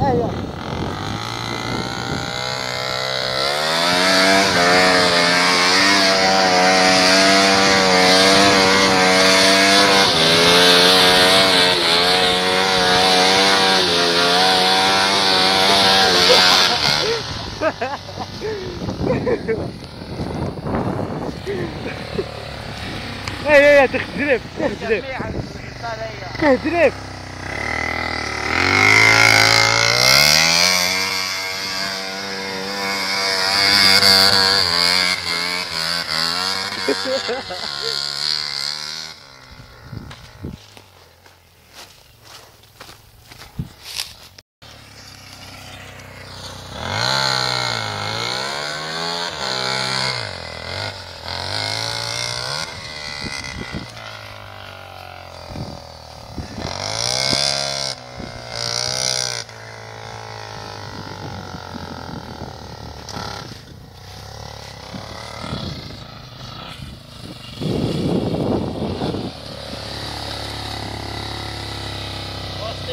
أيوه اي اي تخدرف تخدرف ハハハハ!